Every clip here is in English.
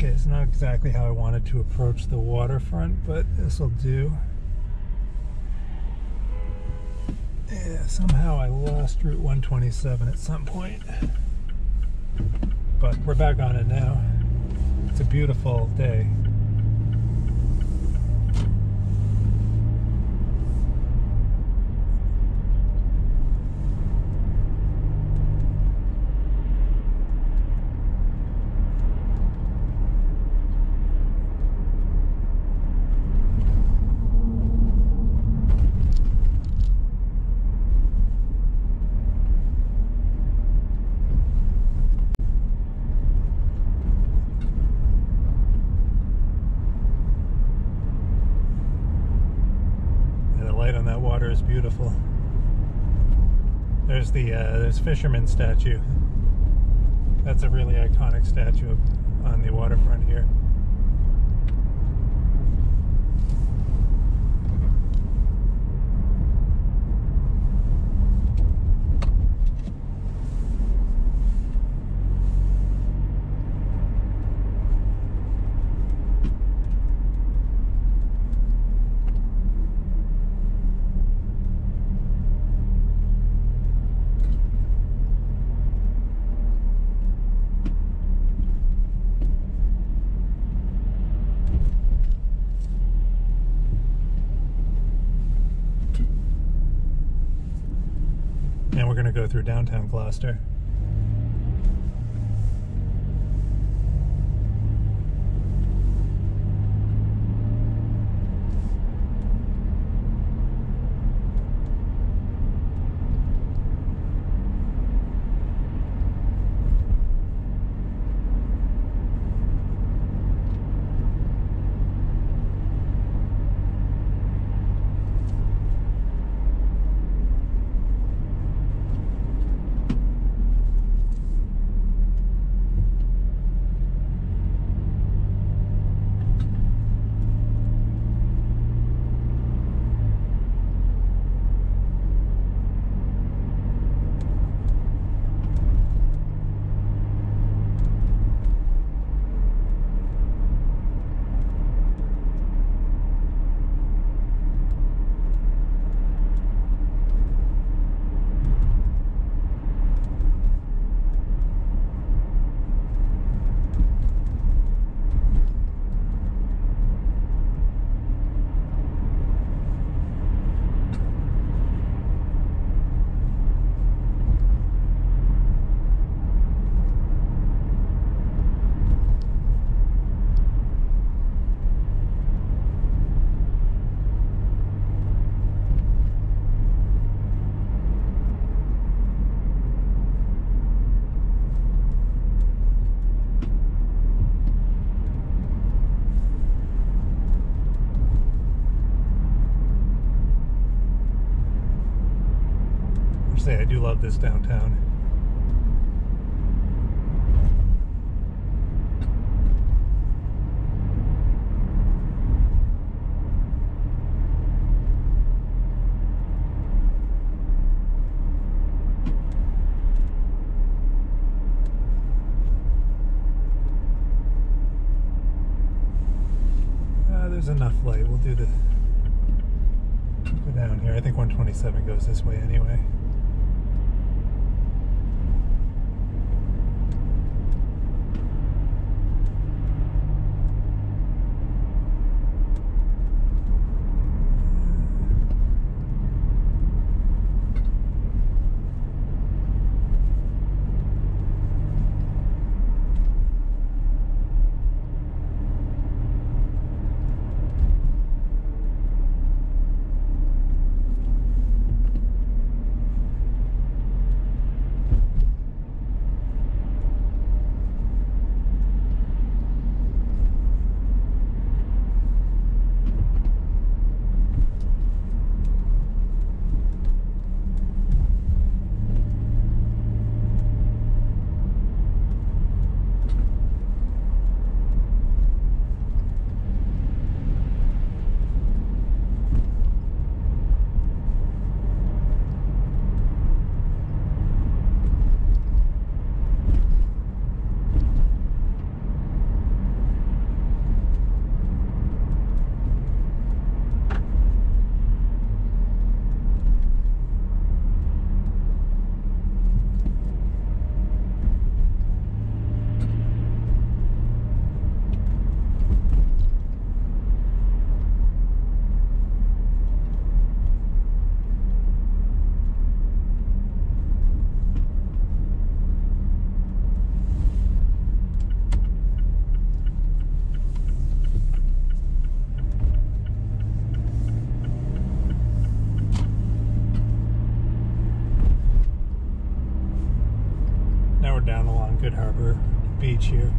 Okay, it's not exactly how I wanted to approach the waterfront, but this will do. Yeah, somehow I lost Route 127 at some point. But we're back on it now. It's a beautiful day. Yeah, the light on that water is beautiful. There's the uh, there's fisherman statue. That's a really iconic statue on the waterfront here. To go through downtown Gloucester. Say I do love this downtown. Uh, there's enough light. We'll do the down here. I think 127 goes this way anyway. Good Harbor Beach here.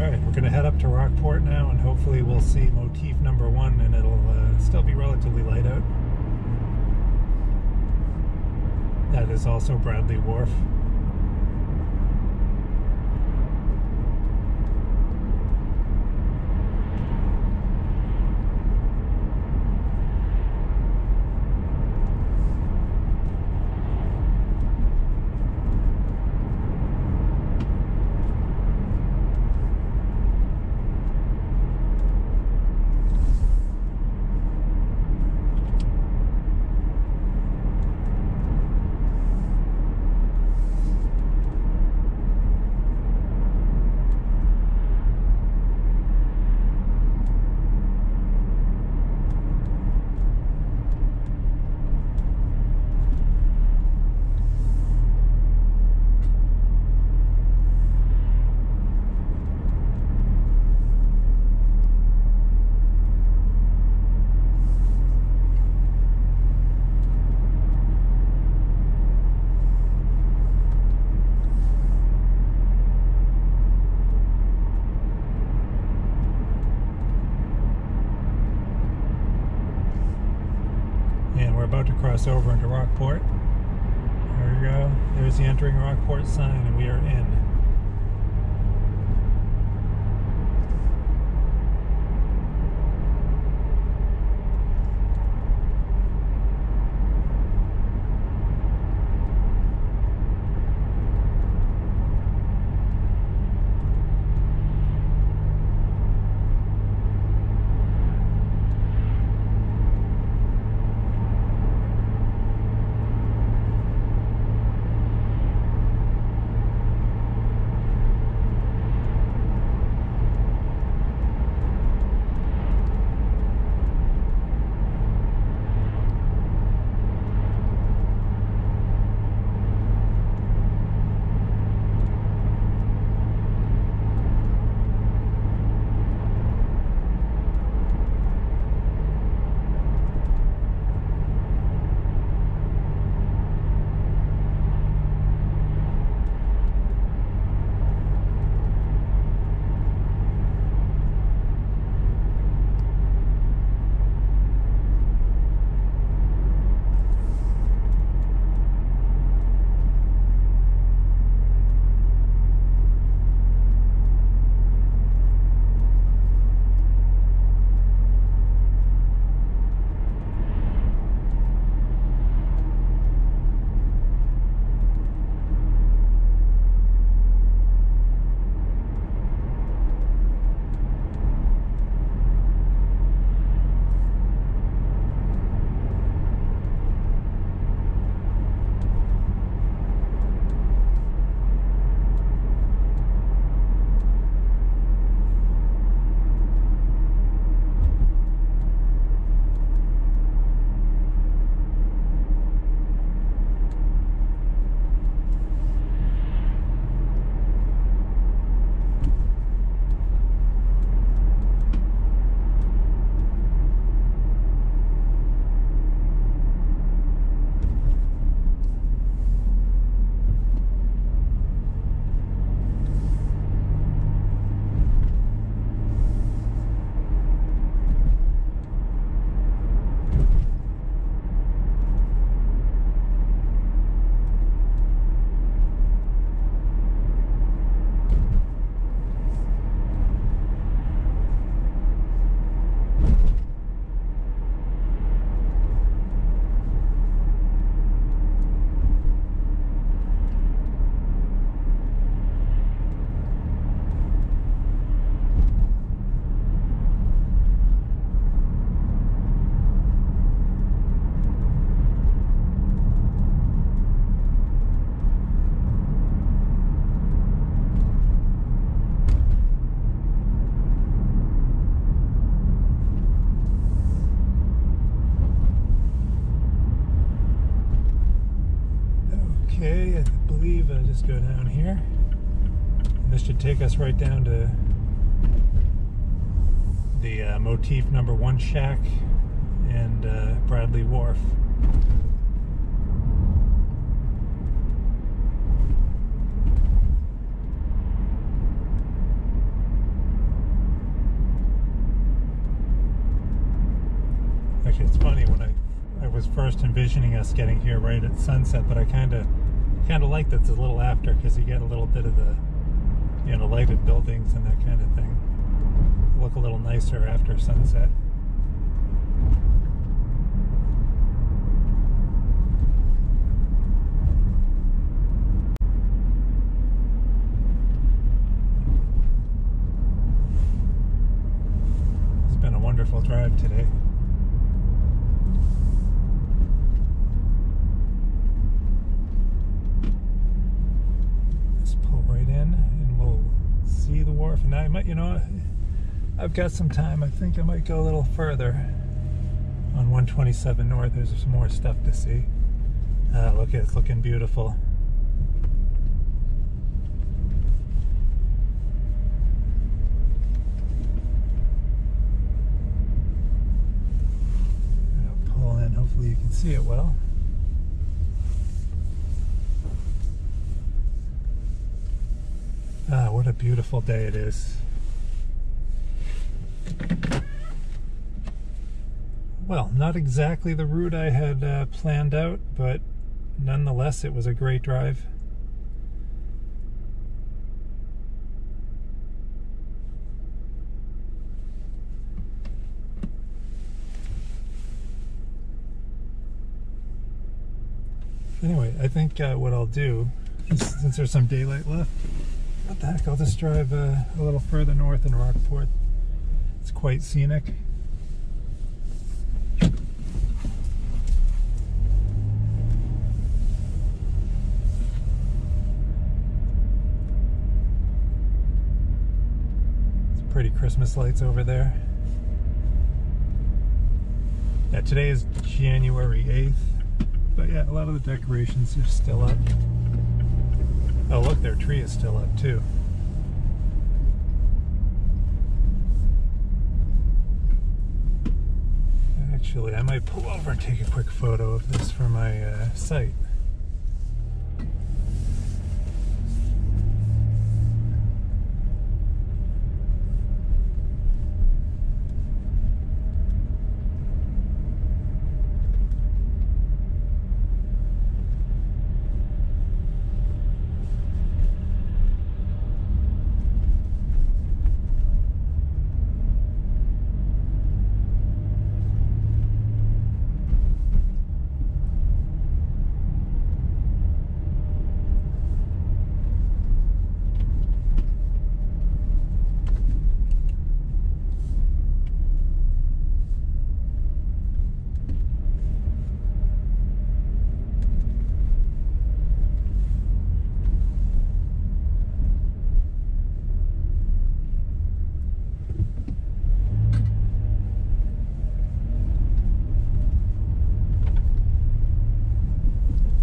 All right, we're going to head up to Rockport now, and hopefully we'll see motif number one, and it'll uh, still be relatively light out. That is also Bradley Wharf. And cross over into Rockport. There we go. There's the entering Rockport sign, and we are in. Just go down here. And this should take us right down to the uh, motif number one shack and uh, Bradley Wharf. Actually, it's funny when I I was first envisioning us getting here right at sunset, but I kind of kind of like that it's a little after because you get a little bit of the you know lighted buildings and that kind of thing. Look a little nicer after sunset. It's been a wonderful drive today. Let's pull right in and we'll And I might, you know, I've got some time. I think I might go a little further on 127 North. There's some more stuff to see. Uh, look, it's looking beautiful. Pull in. Hopefully, you can see it well. What a beautiful day it is. Well, not exactly the route I had uh, planned out, but nonetheless, it was a great drive. Anyway, I think uh, what I'll do, since there's some daylight left, what the heck, I'll just drive uh, a little further north in Rockport. It's quite scenic. Pretty Christmas lights over there. Yeah, today is January 8th. But yeah, a lot of the decorations are still up. Oh, look, their tree is still up too. Actually, I might pull over and take a quick photo of this for my uh, site.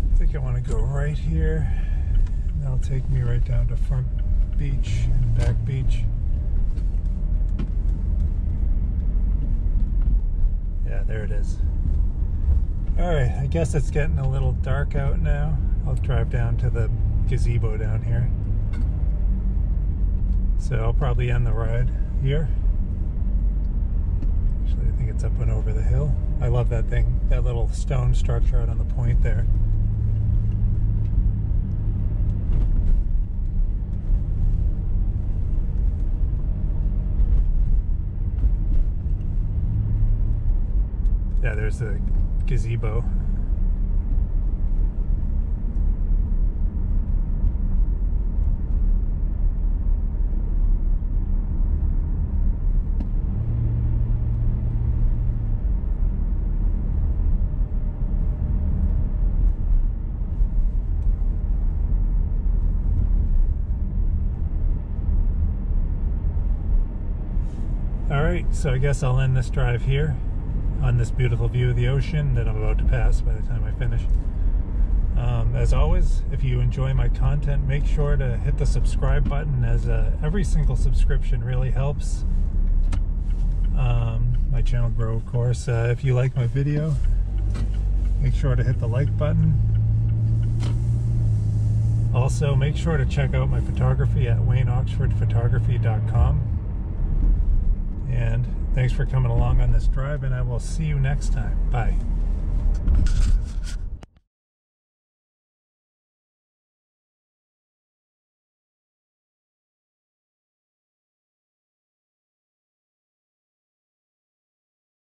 I think I want to go right here. That'll take me right down to Front Beach and Back Beach. Yeah, there it is. Alright, I guess it's getting a little dark out now. I'll drive down to the gazebo down here. So I'll probably end the ride here. Actually, I think it's up and over the hill. I love that thing, that little stone structure out on the point there. Yeah, there's the gazebo. All right, so I guess I'll end this drive here on this beautiful view of the ocean that I'm about to pass by the time I finish. Um, as always, if you enjoy my content, make sure to hit the subscribe button, as uh, every single subscription really helps um, my channel grow, of course. Uh, if you like my video, make sure to hit the like button. Also, make sure to check out my photography at wayneoxfordphotography.com. And thanks for coming along on this drive, and I will see you next time. Bye.